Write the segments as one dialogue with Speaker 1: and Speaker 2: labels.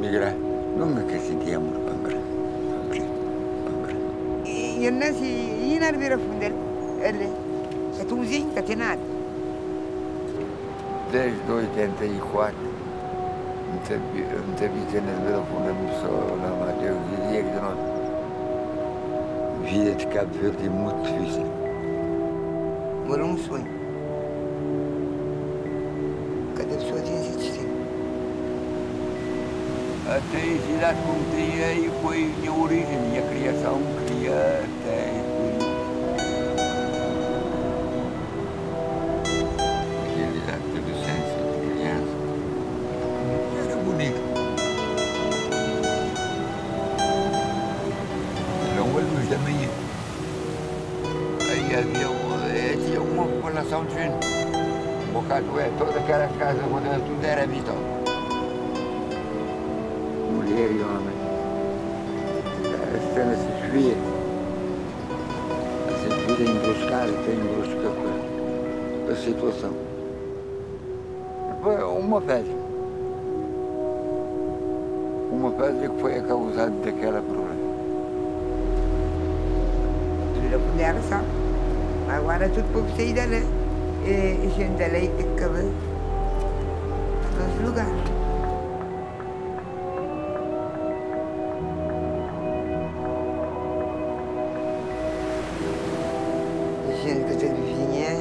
Speaker 1: migra nunca que sentiamo pangre pangre pangre
Speaker 2: الناس ينار بيرفون اللي كتوزين كتناد
Speaker 1: desde 84 انت بيتنا البلفون المصولة ما تيجي ديك دنوت فيدت كاب فيردي موت فيسي
Speaker 2: ولهم سوين كدب
Speaker 1: Até cidade como tem aí foi minha origem, minha criação, cria até Aquele da adolescência, de criança. Era bonito. Eram olhos da manhã. Aí havia, tinha uma população de. Um bocado, é, todas aquelas casas, quando tudo era habitado e homem. A cena se desvia. Se desvia emboscada, tem embosca com a situação. Foi uma festa. Uma festa que foi a causada daquela problema.
Speaker 2: tudo da era só agora tudo para sair dali e a gente dali tem que a gente que está vivinha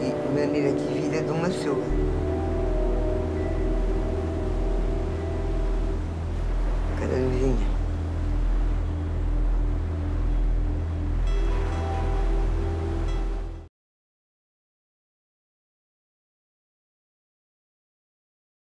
Speaker 2: de maneira de vida de uma pessoa